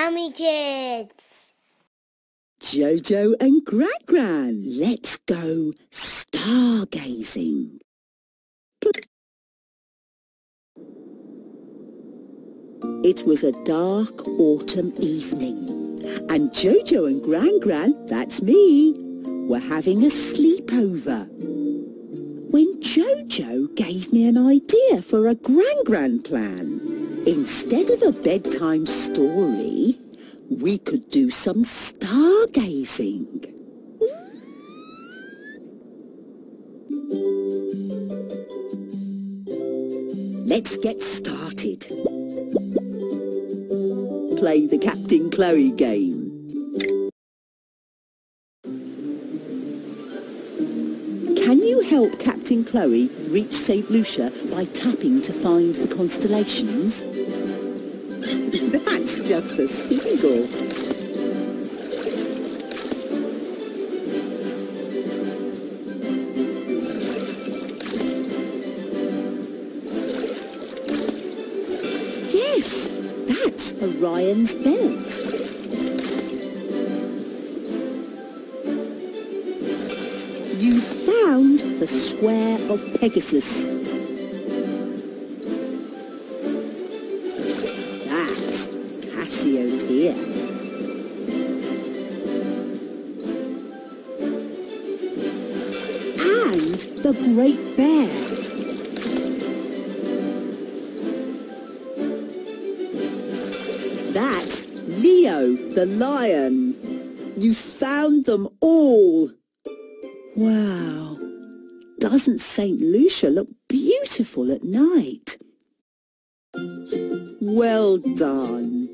Hammy Kids? Jojo and Gran Gran, let's go stargazing. It was a dark autumn evening, and Jojo and Gran Gran, that's me, were having a sleepover. When Jojo gave me an idea for a Gran Gran plan. Instead of a bedtime story, we could do some stargazing. Let's get started. Play the Captain Chloe game. Can you help Captain Chloe reach St. Lucia by tapping to find the constellations? That's just a seagull. Yes, that's Orion's belt. You found the Square of Pegasus. That's Cassiopeia. And the Great Bear. That's Leo the lion. You found them all. Wow. Doesn't St. Lucia look beautiful at night? Well done.